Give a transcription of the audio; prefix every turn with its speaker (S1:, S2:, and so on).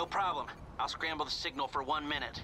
S1: No problem. I'll scramble the signal for one minute.